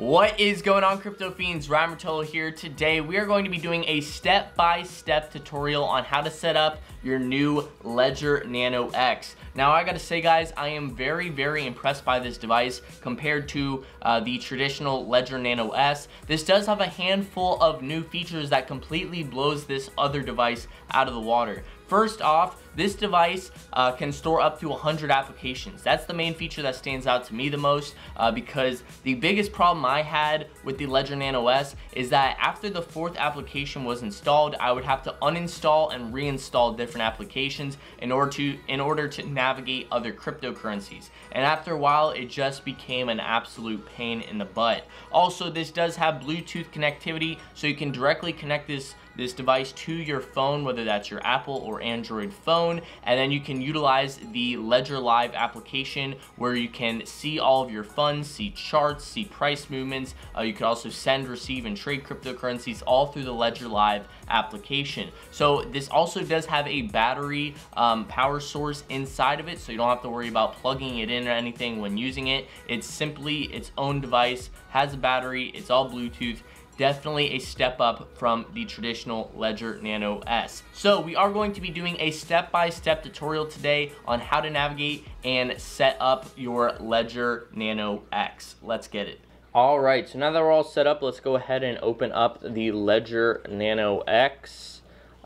What is going on crypto fiends? Ryan Rotolo here. Today we are going to be doing a step-by-step -step tutorial on how to set up your new Ledger Nano X. Now I gotta say guys, I am very, very impressed by this device compared to uh, the traditional Ledger Nano S. This does have a handful of new features that completely blows this other device out of the water. First off, this device uh, can store up to 100 applications. That's the main feature that stands out to me the most uh, because the biggest problem I had with the Ledger Nano S is that after the fourth application was installed, I would have to uninstall and reinstall different applications in order to in order to navigate other cryptocurrencies. And after a while, it just became an absolute pain in the butt. Also, this does have Bluetooth connectivity, so you can directly connect this this device to your phone, whether that's your Apple or Android phone, and then you can utilize the Ledger Live application where you can see all of your funds, see charts, see price movements. Uh, you can also send, receive, and trade cryptocurrencies all through the Ledger Live application. So this also does have a battery um, power source inside of it, so you don't have to worry about plugging it in or anything when using it. It's simply its own device, has a battery, it's all Bluetooth, definitely a step up from the traditional Ledger Nano S. So we are going to be doing a step-by-step -step tutorial today on how to navigate and set up your Ledger Nano X. Let's get it. All right, so now that we're all set up, let's go ahead and open up the Ledger Nano X.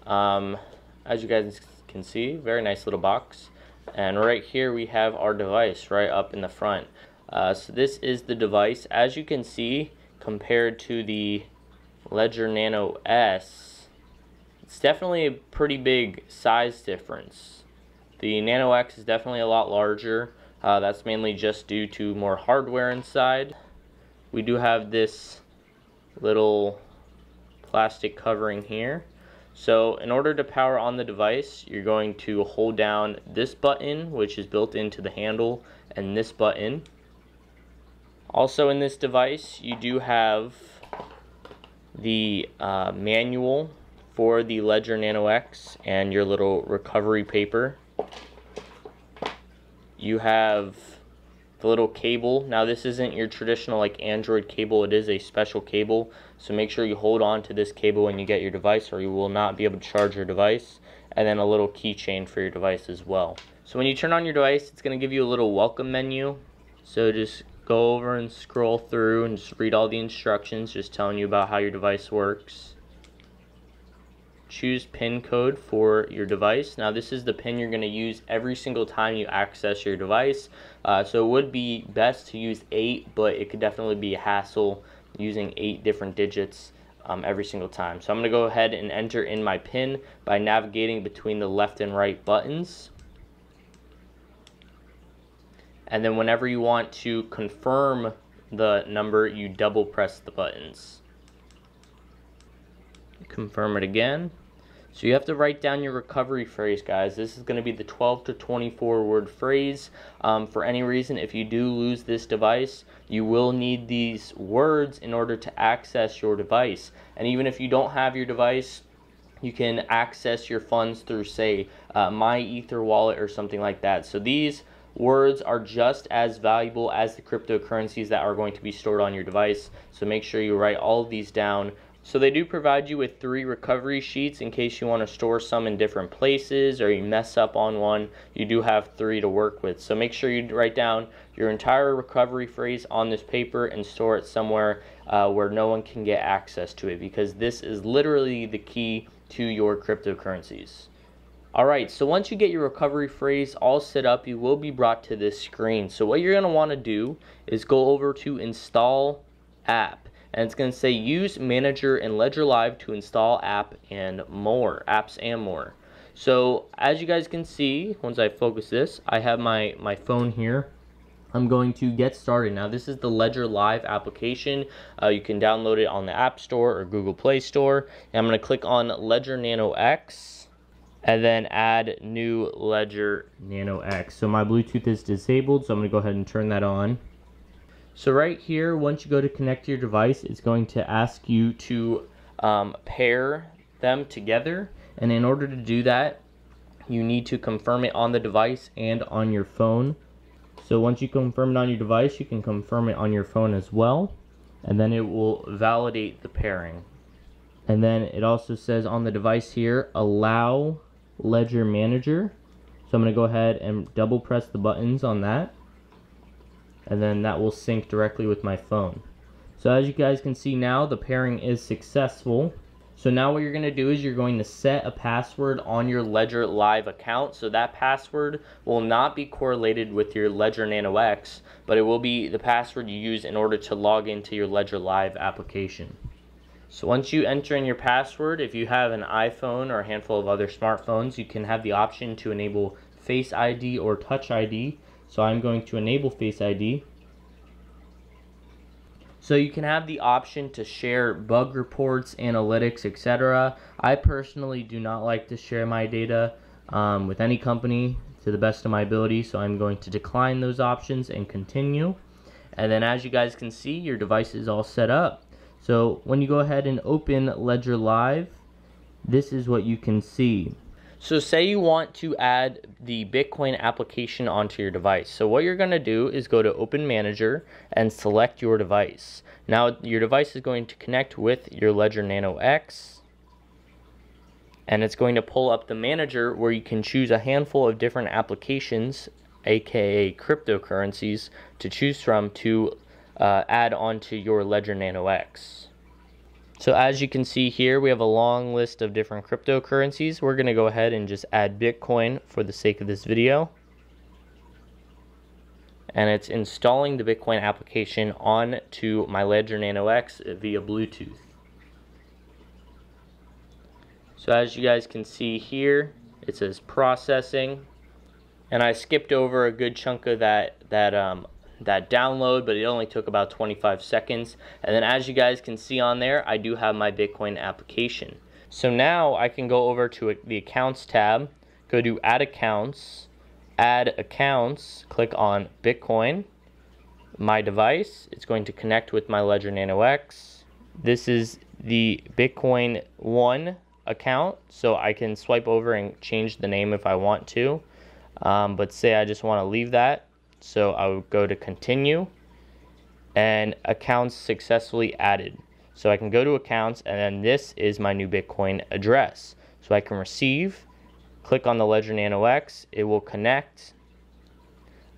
Um, as you guys can see, very nice little box. And right here we have our device right up in the front. Uh, so this is the device. As you can see, compared to the Ledger Nano S, it's definitely a pretty big size difference. The Nano X is definitely a lot larger. Uh, that's mainly just due to more hardware inside. We do have this little plastic covering here. So in order to power on the device, you're going to hold down this button, which is built into the handle, and this button. Also in this device, you do have the uh, manual for the Ledger Nano X and your little recovery paper. You have the little cable. Now this isn't your traditional like Android cable, it is a special cable. So make sure you hold on to this cable when you get your device or you will not be able to charge your device. And then a little keychain for your device as well. So when you turn on your device, it's going to give you a little welcome menu. So just go over and scroll through and just read all the instructions just telling you about how your device works. Choose pin code for your device. Now this is the pin you're going to use every single time you access your device. Uh, so it would be best to use 8 but it could definitely be a hassle using 8 different digits um, every single time. So I'm going to go ahead and enter in my pin by navigating between the left and right buttons and then whenever you want to confirm the number you double press the buttons. Confirm it again. So you have to write down your recovery phrase guys. This is going to be the 12 to 24 word phrase. Um, for any reason if you do lose this device you will need these words in order to access your device. And even if you don't have your device you can access your funds through say uh, my ether wallet or something like that. So these words are just as valuable as the cryptocurrencies that are going to be stored on your device. So make sure you write all of these down. So they do provide you with three recovery sheets in case you want to store some in different places or you mess up on one. You do have three to work with. So make sure you write down your entire recovery phrase on this paper and store it somewhere uh, where no one can get access to it because this is literally the key to your cryptocurrencies. Alright, so once you get your recovery phrase all set up, you will be brought to this screen. So what you're want to do is go over to install app. And it's to say use manager and Ledger Live to install app and more, apps and more. So as you guys can see, once I focus this, I have my, my phone here. I'm going to get started. Now this is the Ledger Live application. Uh, you can download it on the App Store or Google Play Store. And I'm to click on Ledger Nano X and then add new Ledger Nano X. So my Bluetooth is disabled, so I'm to go ahead and turn that on. So right here, once you go to connect to your device, it's going to ask you to um, pair them together. And in order to do that, you need to confirm it on the device and on your phone. So once you confirm it on your device, you can confirm it on your phone as well. and then it will validate the pairing. And then it also says on the device here, allow ledger manager. So I'm going to go ahead and double press the buttons on that. And then that will sync directly with my phone. So as you guys can see now, the pairing is successful. So now what you're going to do is you're going to set a password on your Ledger Live account. So that password will not be correlated with your Ledger Nano X, but it will be the password you use in order to log into your Ledger Live application. So once you enter in your password, if you have an iPhone or a handful of other smartphones, you can have the option to enable Face ID or Touch ID. So I'm going to enable Face ID. So you can have the option to share bug reports, analytics, etc. I personally do not like to share my data um, with any company to the best of my ability, so I'm going to decline those options and continue. And then as you guys can see, your device is all set up. So when you go ahead and open Ledger Live, this is what you can see. So say you want to add the Bitcoin application onto your device. So what you're going to do is go to Open Manager and select your device. Now your device is going to connect with your Ledger Nano X and it's going to pull up the manager where you can choose a handful of different applications aka cryptocurrencies to choose from to uh, add onto your Ledger Nano X. So as you can see here, we have a long list of different cryptocurrencies. We're going to go ahead and just add Bitcoin for the sake of this video. And it's installing the Bitcoin application onto my Ledger Nano X via Bluetooth. So as you guys can see here, it says processing. And I skipped over a good chunk of that, that um, that download, but it only took about 25 seconds. And then as you guys can see on there, I do have my Bitcoin application. So now I can go over to the accounts tab, go to add accounts, add accounts, click on Bitcoin, my device. It's going to connect with my Ledger Nano X. This is the Bitcoin 1 account, so I can swipe over and change the name if I want to. Um, but say I just want to leave that, so I would go to continue and accounts successfully added. So I can go to accounts and then this is my new Bitcoin address. So I can receive, click on the Ledger Nano X, it will connect.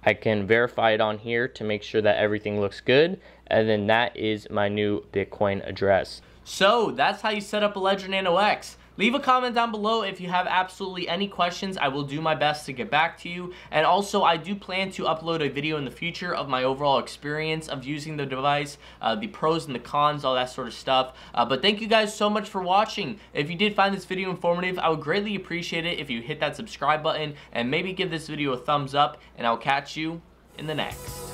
I can verify it on here to make sure that everything looks good. And then that is my new Bitcoin address. So that's how you set up a Ledger Nano X. Leave a comment down below if you have absolutely any questions. I will do my best to get back to you. And also, I do plan to upload a video in the future of my overall experience of using the device, uh, the pros and the cons, all that sort of stuff. Uh, but thank you guys so much for watching. If you did find this video informative, I would greatly appreciate it if you hit that subscribe button and maybe give this video a thumbs up. And I'll catch you in the next.